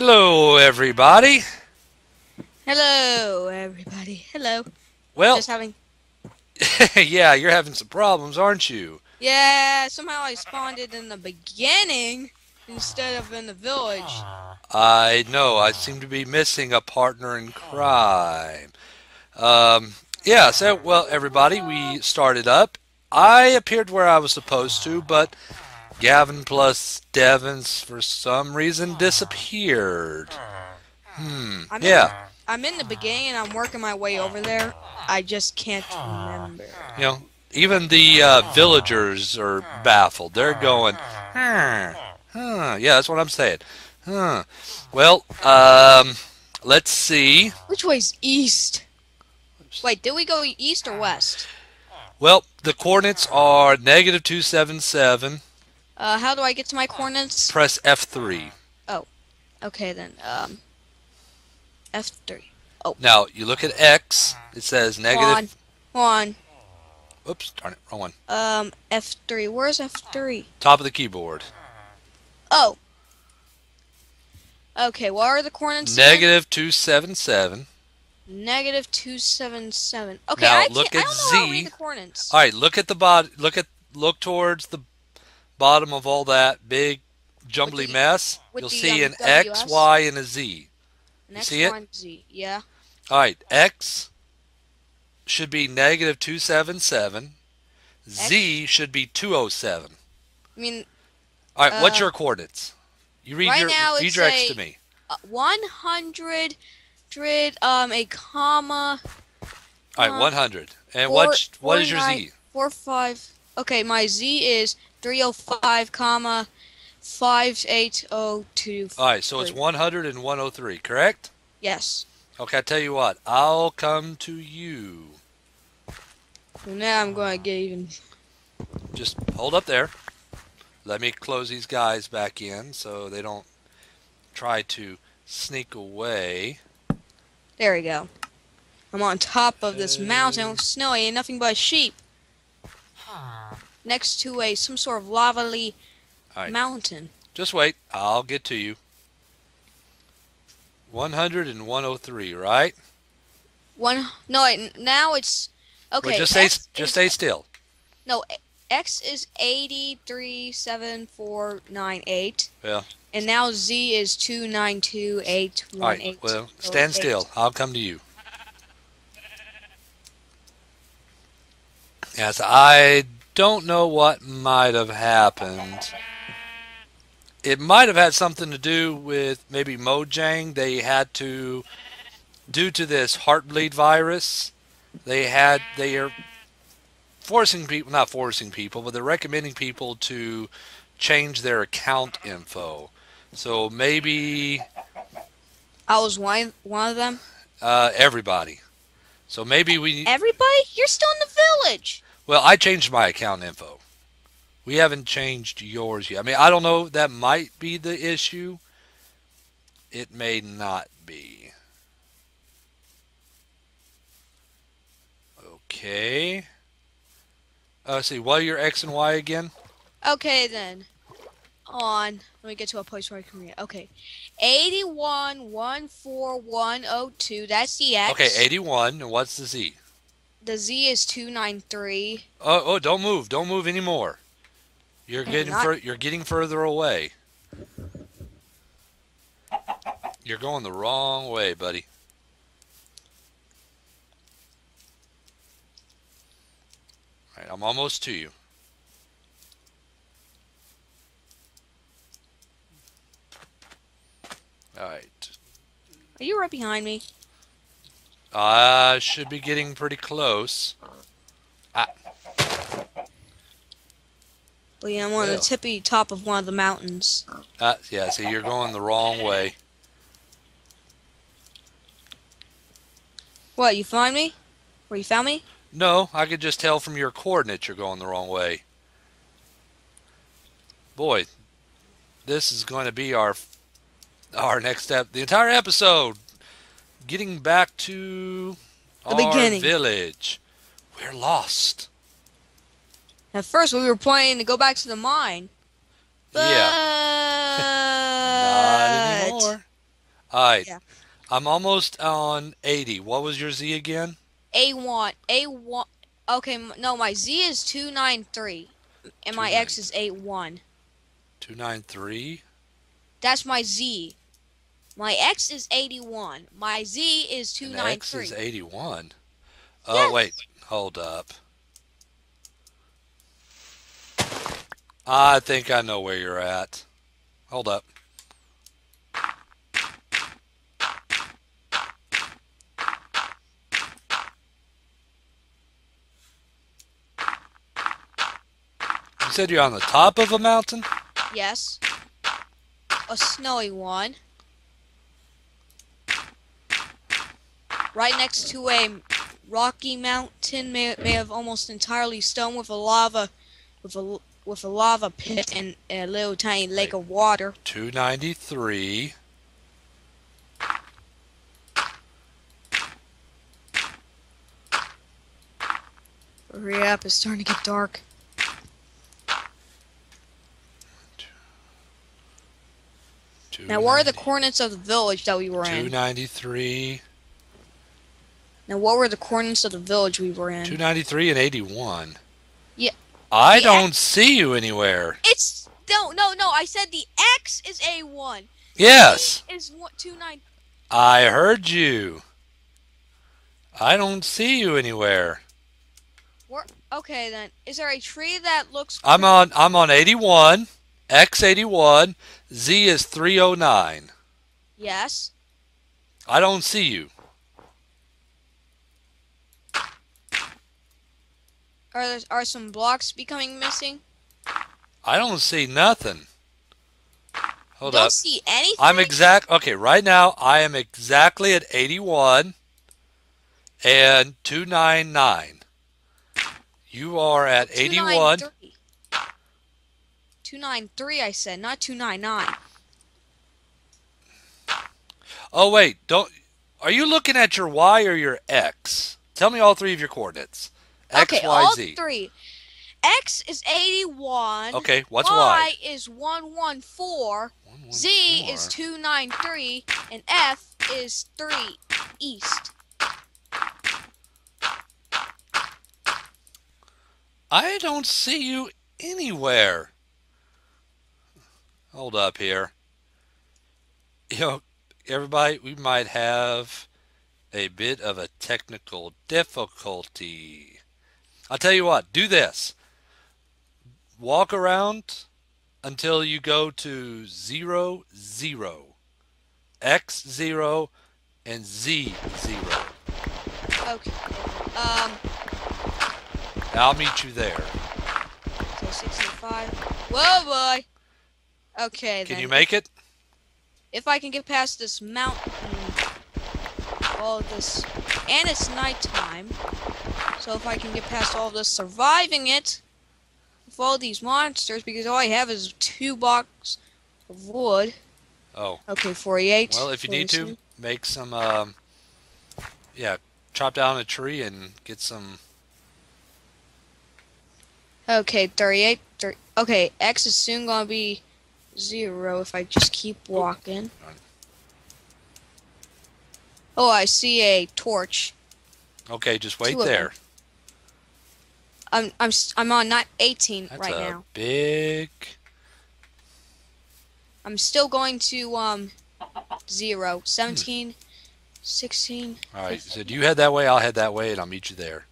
Hello, everybody. Hello, everybody. Hello. Well, Just having. yeah, you're having some problems, aren't you? Yeah, somehow I spawned it in the beginning instead of in the village. I know. I seem to be missing a partner in crime. Um, yeah, so, well, everybody, we started up. I appeared where I was supposed to, but Gavin plus Devins, for some reason, disappeared. Hmm. I'm Yeah. In, I'm in the beginning and I'm working my way over there. I just can't remember. You know, even the uh, villagers are baffled. They're going, huh, huh. Yeah, that's what I'm saying. Huh. Well, um, let's see. Which way's east? Wait, did we go east or west? Well, the coordinates are negative 277. Uh, how do I get to my coordinates? Press F3. Oh, Okay then. Um, F3. Oh. Now, you look at X. It says negative. One. Oops, darn it, wrong one. Um, F3. Where's F3? Top of the keyboard. Oh. Okay, what are the coordinates? Negative 277. Negative two seven seven. Okay, Now, I look at I don't know how to Z. read the coordinates. All right, look at the bot. Look at look towards the bottom of all that big jumbly the- mess. You'll the, see um, an X, WS? Y, and a Z. Next see it? one, Z. Yeah. All right, X should be negative two seven seven. Z should be two oh seven. I mean, All right, what's Uh, your coordinates? You read right your now read your X to me. uh, one hundred, um, a comma. All right, uh, one hundred. And four- what what is your Z? four Z? nine- Four five. Okay, my Z is three oh five, comma, five eight oh two. All right, so it's oh three. 100 and 103, correct? Yes. Okay, I tell you what, I'll come to you. So now I'm going to get even. Just hold up there. Let me close these guys back in so they don't try to sneak away. There we go. I'm on top of this mountain with snowy and nothing but sheep. Next to a some sort of lavally All right. mountain. Just wait. I'll get to you. 100 and 103, right? One no, wait, now it's okay. Well, just stay X just is- stay still. No, X is eighty three seven four nine eight. Yeah. And now Z is two nine two eight All one right. eight. Well, stand eight. still. I'll come to you. Yes, I don't know what might have happened. It might have had something to do with maybe Mojang. They had to, due to this heartbleed virus, they had they are forcing people, not forcing people, but they're recommending people to change their account info. So maybe I was one one of them. uh, everybody. So maybe we. Everybody, you're still in the village. Well, I changed my account info. We haven't changed yours yet. I mean, I don't know. That might be the issue. It may not be. Okay. Uh, let's see. What are your X and Y again? Okay then. On. Let me get to a place where I can read. it. Okay. 81 14102. That's the X. Okay, 81. And what's the Z? The Z is 293. Oh, oh, don't move. Don't move anymore. You're I'm getting not- fur- you're getting further away. You're going the wrong way, buddy. All right, I'm almost to you. All right. Are you right behind me? I should be getting pretty close. Well, yeah, I'm on Yeah. the tippy top of one of the mountains. Uh, yeah, see, you're going the wrong way. What, you find me? Where you found me? No, I could just tell from your coordinates you're going the wrong way. Boy, this is going to be our our next step. The entire episode, getting back to The our beginning. village. We're lost. At first, we were planning to go back to the mine. But... Yeah. Not anymore. All right. Yeah. I'm almost on 80. What was your Z again? A1, A1. Okay, no, my Z is 293. And my X is 81. 293. That's my Z. My X is 81. My Z is And X is 81. Oh, Yes. wait. Hold up. I think I know where you're at. Hold up. You said you're on the top of a mountain? Yes. A snowy one. Right next to a rocky mountain may, may have almost entirely stone with a lava with a with a lava pit and a little tiny lake of water. 293. Hurry up, it's starting to get dark. Now what are the coordinates of the village that we were in? 293. Now what were the coordinates of the village we were in? 293 and 81. Yeah. I The don't see you anywhere. It's no no no, I said the X is A one. Yes, Is one two nine I heard you. I don't see you anywhere. Okay then. Is there a tree that looks I'm on I'm on 81, X81, Z is 309. Yes. I don't see you. Are there are some blocks becoming missing? I don't see nothing. Hold Don't up. see anything. I'm exact. Okay, right now I am exactly at 81 and 299. You are at 81. 293. 293 I said, not 299. Oh wait, don't. Are you looking at your Y or your X? Tell me all three of your coordinates. X, okay, Y, all Z. three. X is 81. Okay, what's y? Y? is 114. One, one, Z is 293 and F is 3 east. I don't see you anywhere. Hold up here. You know, everybody, we might have a bit of a technical difficulty. I'll tell you what, do this. Walk around until you go to zero, zero, X zero, and Z zero. Okay. Um I'll meet you there. so 65. Whoa boy. Okay Can then. you make it? if I can get past this mountain, all this, and it's nighttime, so if I can get past all this, surviving it with all these monsters, because all I have is two blocks of wood. Oh. Okay, 48. Well, if you need to, make some, um, yeah, chop down a tree and get some. Okay, 38. thir- okay, X is soon gonna be zero if I just keep walking. Alright. Oh, I see a torch. Okay, just wait there. I'm I'm I'm on not 18 That's right a now. big. I'm still going to um zero, 17, 16. All right, so do you head that way, I'll head that way, and I'll meet you there.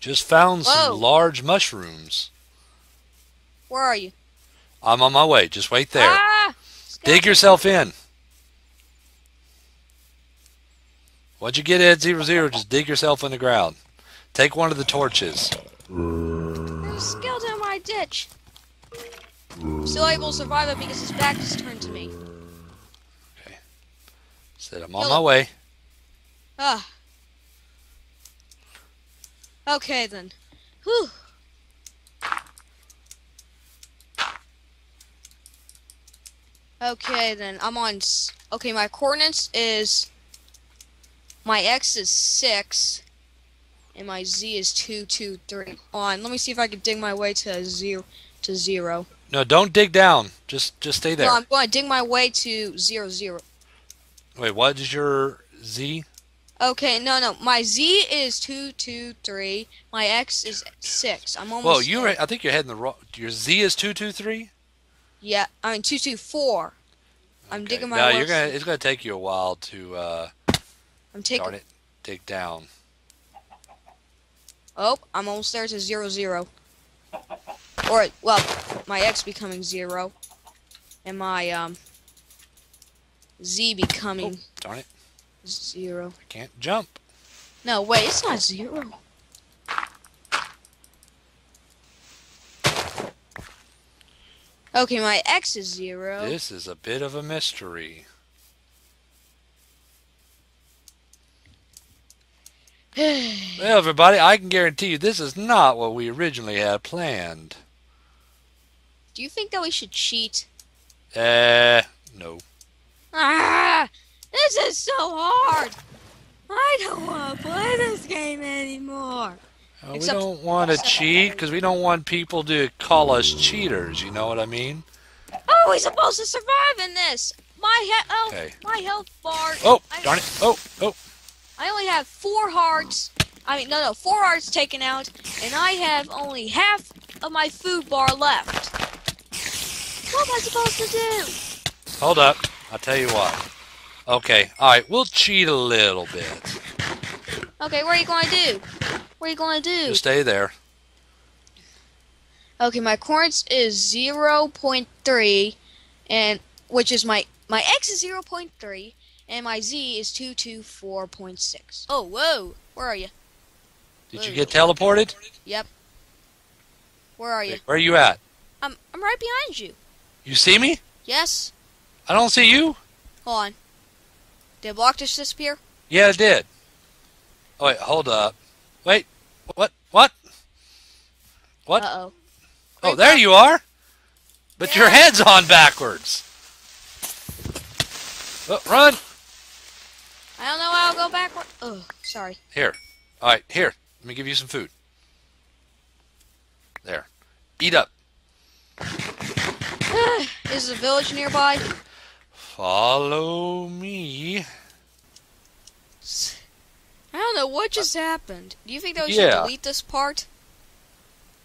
Just found Whoa. some large mushrooms. Where are you? I'm on my way. Just wait there. Ah! Dig yourself in. Once you get at zero zero, just dig yourself in the ground. Take one of the torches. A skeleton in my ditch. I'm still able to survive it because his back is turned to me. Okay. Said I'm on Kill my way. Ah. Okay then. Whew. Okay then, I'm on. s- Okay, my coordinates is. My x is six, and my z is two two three. On. Let me see if I can dig my way to zero to zero. No, don't dig down. Just just stay there. No, I'm going to dig my way to zero zero. Wait, what is your Z? Okay, no, no. My Z is two two three. My X is six. I'm almost. Well, you. I think you're heading the wrong. Your Z is two two three. Yeah, I mean two two four. I'm digging my No, way. you're gonna. It's gonna take you a while to. uh I'm taking. Darn it, dig down. Oh, I'm almost there to zero zero. Or well, my X becoming zero, and my um Z becoming Darn it, zero. I can't jump. No, wait, it's not zero. Okay, my X is zero. This is a bit of a mystery. Well, everybody, I can guarantee you this is not what we originally had planned. Do you think that we should cheat? Uh, no. Ah, this is so hard. I don't want to play this game anymore. Uh, we don't want to cheat because we don't want people to call us cheaters. You know what I mean? Oh, we're supposed to survive in this. My he- oh, Okay. my health bar. Oh, I, darn it! Oh, oh. I only have four hearts. I mean, no, no, four hearts taken out, and I have only half of my food bar left. What am I supposed to do? Hold up. I'll tell you what. Okay, all right. We'll cheat a little bit. Okay, what are you going to do? What are you going to do? Just stay there. Okay, my coordinates is 0.3, and which is my my x is 0.3, and my z is 224.6. Oh, whoa! Where are you? Did you get teleported? Yep. Where are you? Where are you at? I'm I'm right behind you. You see me? Yes. I don't see you. Hold on. Did block just disappear? Yeah, it did. Oh, wait, hold up. Wait, what? What? What? Uh oh. Oh, there you are. But your head's on backwards. Oh, run. I don't know why I'll go backward. Oh, sorry. Here. All right, here. Let me give you some food. There. Eat up. Is the village nearby? Follow me. I don't know what just happened. Do you think that we Yeah. should delete this part?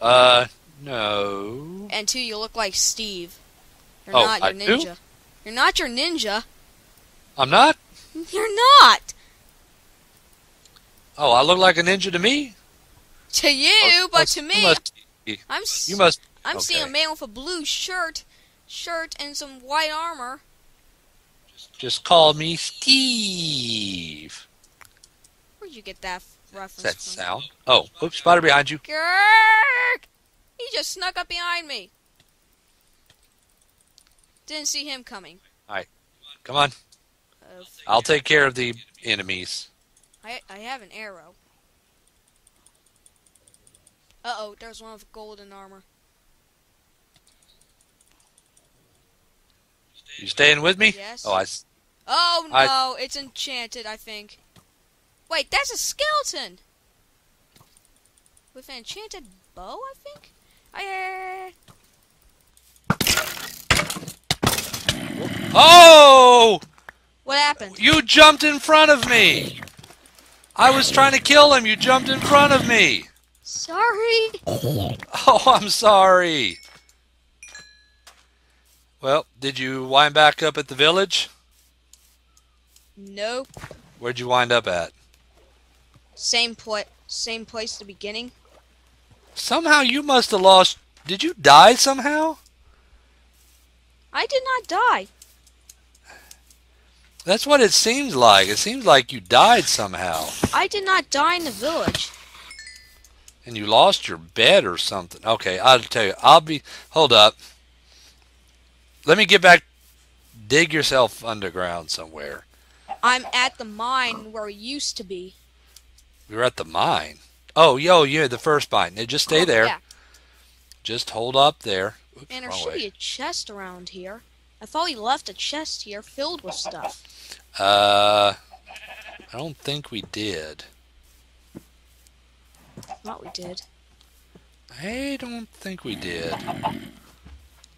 Uh, no. And two, you look like Steve. You're Oh, not your I do? ninja. You're not your ninja. I'm not? You're not. Oh, I look like a ninja to me? To you, Oh, but to me, must- I'm You must. I'm seeing a man with a blue shirt, shirt and some white armor. Just call me Steve. Where'd you get that reference That from? sound. Oh, oops, spider behind you. Grrrk! He just snuck up behind me. Didn't see him coming. All right, come on. I'll take care of the enemies. I I have an arrow. Uh oh, there's one with golden armor. You staying with me? Yes. Oh, I. Oh I- no, it's enchanted, I think. Wait, that's a skeleton! With an enchanted bow, I think? I, Oh! What happened? You jumped in front of me. I was trying to kill him. You jumped in front of me. Sorry. Oh, I'm sorry. Well, did you wind back up at the village? Nope. Where'd you wind up at? Same pla- same place the beginning. Somehow you must have lost. Did you die somehow? I did not die. That's what it seems like. It seems like you died somehow. I did not die in the village. And you lost your bed or something. Okay, I'll tell you. I'll be. Hold up. Let me get back. Dig yourself underground somewhere. I'm at the mine where we used to be. We were at the mine. Oh, yo, yeah, the first mine. Now, Just stay oh, there. Yeah. Just hold up there. Oops, Man, there should way. be a chest around here. I thought we left a chest here filled with stuff. Uh, I don't think we did. thought we did. I don't think we did.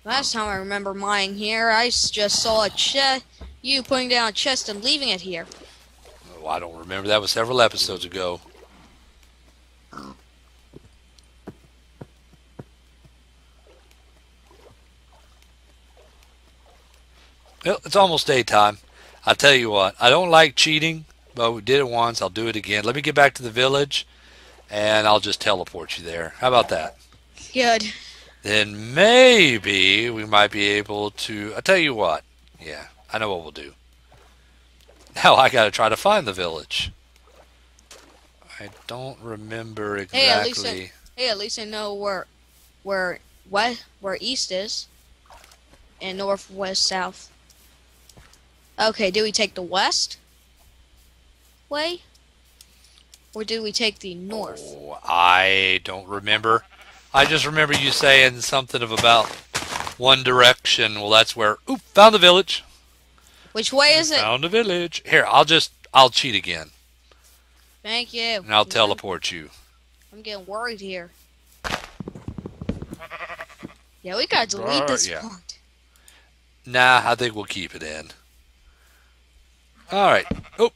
Last time I remember mining I just saw a chest. You putting down a chest and leaving it here. Oh, I don't remember. That was several episodes ago. Well, it's almost daytime. I tell you what, I don't like cheating, but we did it once. I'll do it again. Let me get back to the village, and I'll just teleport you there. How about that? Good. Then maybe we might be able to. I'll tell you what. Yeah, I know what we'll do. Now I got to try to find the village. I don't remember exactly. Hey, at least I- Hey, at least I know where, where, what, where east is, and north, west, south. Okay, do we take the west way, or do we take the north? Oh, I don't remember. I just remember you saying something of about one direction. Well, that's where. Oop! Found the village. Which way is it? Found the village. Here, I'll just. I'll cheat again, Thank you. and I'll teleport you. I'm getting worried here. Yeah, we gotta delete this yeah. part. Nah, I think we'll keep it in. All right. Oh,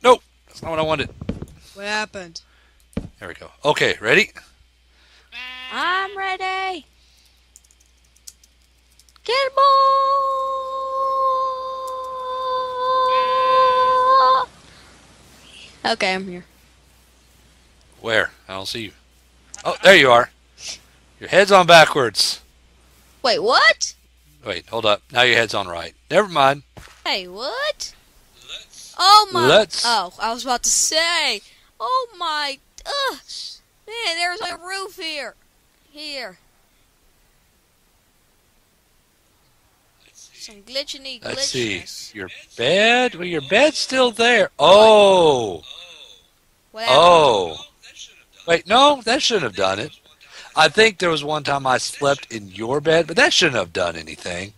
nope. That's not what I wanted. What happened? There we go. Okay, ready? I'm ready. Get ball. Okay, I'm here. Where? I don't see you. Oh, there you are. Your head's on backwards. Wait, what? Wait, hold up. Now your head's on right. Never mind. Hey, what? Oh my! Let's- Oh, I was about to say. Oh my! Ugh, man, there's a roof here. Here. Some glitchiny Let's see. Your bed? Well, your bed's still there. Oh. What? Oh. Wait, no, that shouldn't have done it. I think there was one time I slept in your bed, but that shouldn't have done anything.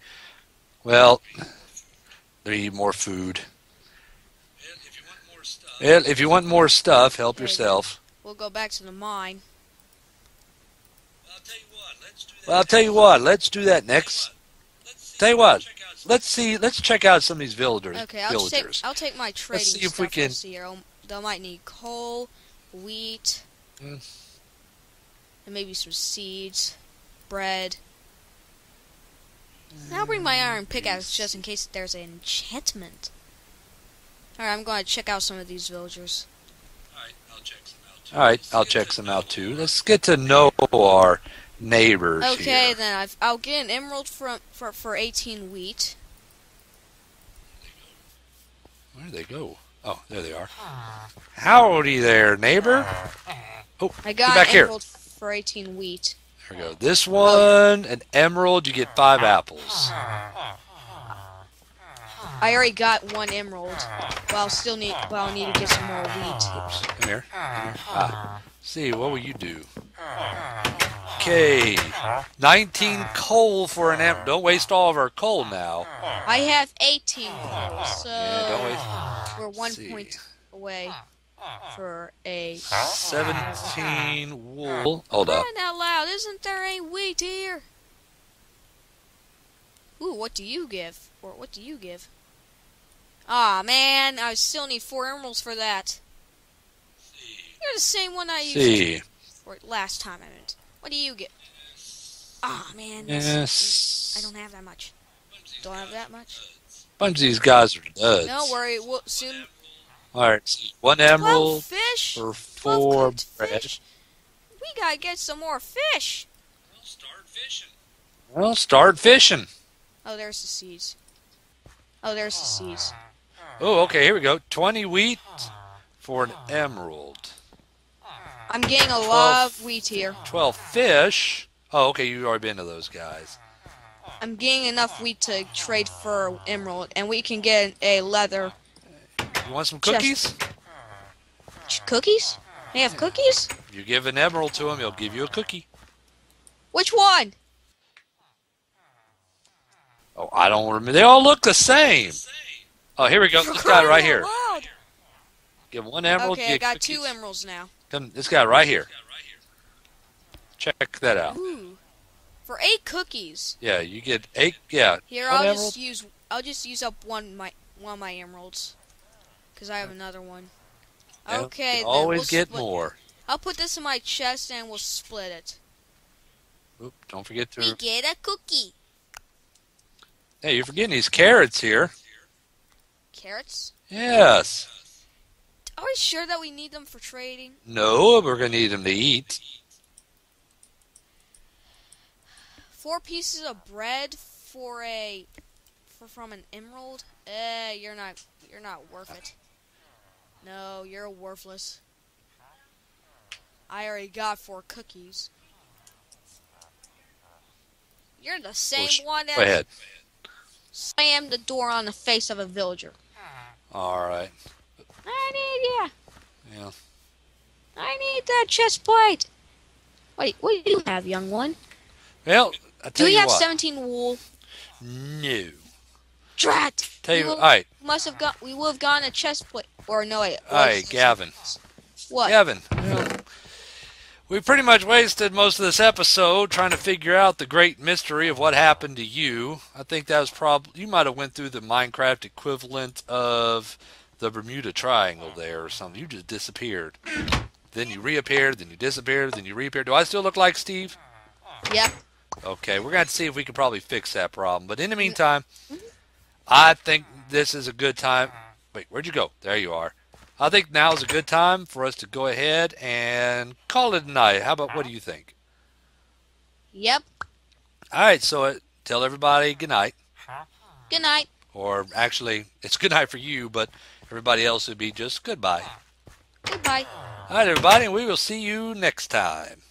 Well, there need more food. Well, if you want more stuff, help There yourself. We'll go back to the mine. Well, I'll tell you what. Let's do that next. Tell you what. Let's see. Let's check out some of these villagers. Okay, I'll take. I'll take my trading see if stuff. we Let's can- see here. I'll- They might need coal, wheat, Mm. and maybe some seeds, bread. And I'll bring my iron pickaxe just in case there's an enchantment. Alright, I'm going to check out some of these villagers. All right, I'll check some out too. Let's get to know our neighbors Okay, here. then I've, I'll get an emerald from for for 18 wheat. Where do they go? Oh, there they are. Howdy there, neighbor. Oh, I got back an here. emerald for 18 wheat. There we go. This one, an emerald, you get five apples. I already got one emerald, but I'll still need, but I'll need to get some more wheat. Oops, come here. Ah. See, what will you do? Okay, 19 coal for an amp. Don't waste all of our coal now. I have 18 coal, so Yeah, don't waste. we're one see. point away for a. 17 wool. Hold up. Crying out loud! Isn't there any wheat here? Ooh, what do you give? Or what do you give? Ah man, I still need four emeralds for that. You're the same one I used See. for last time I went. What do you get? Ah man, this- Yes. I don't have that much. Don't have that much. bunch of these guys are duds. No worry, we'll soon. All right, one emerald fish. for four bread. fish. We gotta get some more fish. We'll start fishing. Well, start fishing. Oh, there's the seeds. Oh, there's the seeds. Oh, okay, here we go. 20 wheat for an emerald. I'm getting a lot of wheat here. 12 fish. Oh, okay, you've already been to those guys. I'm getting enough wheat to trade for emerald, and we can get a leather You want some cookies? Ch- cookies. They have cookies. You give an emerald to him, he'll give you a cookie. Which one? Oh, I don't remember. They all look the same. Oh, here we go. This guy right here. loud. Give one emerald. Okay, get I got cookies. two emeralds now. Come, this guy right here. Check that out. Ooh. For eight cookies. Yeah, you get eight. Yeah. Here, one I'll emerald. just use. I'll just use up one my one of my emeralds, because I have another one. Yeah, Okay. can always we'll get split- more. I'll put this in my chest and we'll split it. Oop, don't forget to. We to. get a cookie. Hey, you're forgetting these carrots here. Carrots. Yes. Are we sure that we need them for trading? No, we're gonna need them to eat. Four pieces of bread for a for from an emerald. Eh, you're not you're not worth it. No, you're worthless. I already got four cookies. You're the same sh- one ahead. slammed the door on the face of a villager. All right. I need yeah. Yeah. I need that chest plate. Wait, what do you have, young one? Well, I Do tell we you have what. 17 wool? No. Drat! Tell you. All will- Must have got. We would have gotten a chest plate. Or no, wait. Right, Gavin. What? Gavin. We pretty much wasted most of this episode trying to figure out the great mystery of what happened to you. I think that was probably you might have went through the Minecraft equivalent of the Bermuda Triangle there or something. You just disappeared. Then you reappeared, then you disappeared, then you reappeared. Do I still look like Steve? Yep. Okay, we're going to see if we can probably fix that problem. But in the mm-hmm. meantime, I think this is a good time. Wait, where'd you go? There you are. I think now is a good time for us to go ahead and call it a night. How about what do you think? Yep. All right, so uh, tell everybody good night. Good night. Or actually, it's good night for you, but everybody else would be just goodbye. Goodbye. All right, everybody, and we will see you next time.